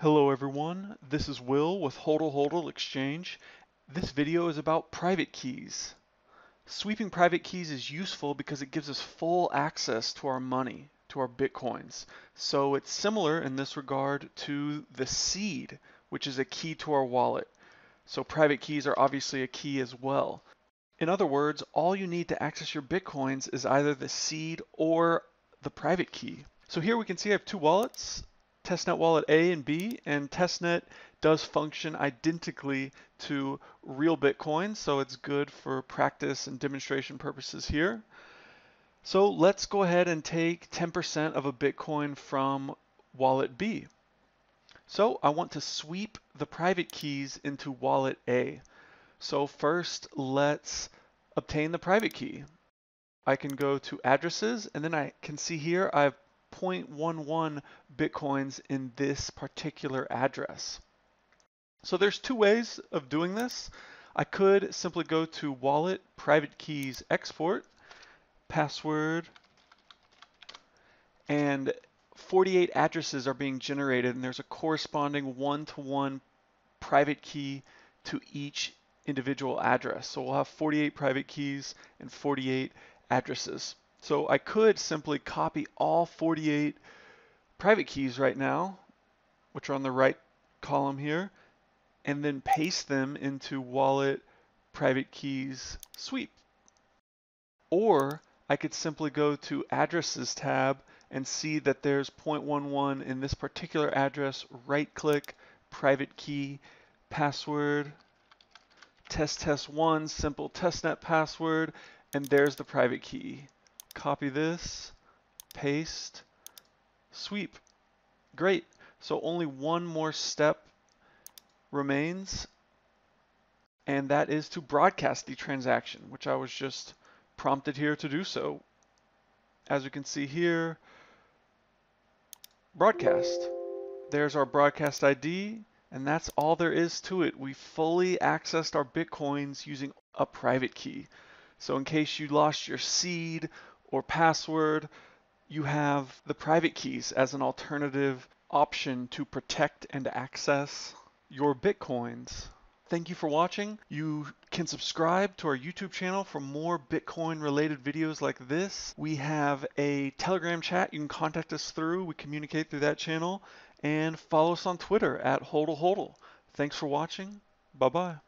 Hello everyone, this is Will with Hodl Hodl Exchange. This video is about private keys. Sweeping private keys is useful because it gives us full access to our money, to our bitcoins. So it's similar in this regard to the seed, which is a key to our wallet. So private keys are obviously a key as well. In other words, all you need to access your bitcoins is either the seed or the private key. So here we can see I have two wallets testnet wallet A and B, and testnet does function identically to real Bitcoin, so it's good for practice and demonstration purposes here. So let's go ahead and take 10% of a Bitcoin from wallet B. So I want to sweep the private keys into wallet A. So first let's obtain the private key. I can go to addresses and then I can see here I've 0.11 bitcoins in this particular address. So there's two ways of doing this. I could simply go to wallet private keys export password and 48 addresses are being generated and there's a corresponding one-to-one -one private key to each individual address. So we'll have 48 private keys and 48 addresses. So I could simply copy all 48 private keys right now, which are on the right column here, and then paste them into wallet private keys sweep. Or I could simply go to addresses tab and see that there's 0.11 in this particular address, right click, private key, password, test test one, simple testnet password, and there's the private key copy this, paste, sweep. Great. So only one more step remains, and that is to broadcast the transaction, which I was just prompted here to do so. As you can see here, broadcast. There's our broadcast ID, and that's all there is to it. We fully accessed our Bitcoins using a private key. So in case you lost your seed or password, you have the private keys as an alternative option to protect and access your Bitcoins. Thank you for watching. You can subscribe to our YouTube channel for more Bitcoin related videos like this. We have a Telegram chat you can contact us through. We communicate through that channel. And follow us on Twitter at HODLHODL. Thanks for watching. Bye bye.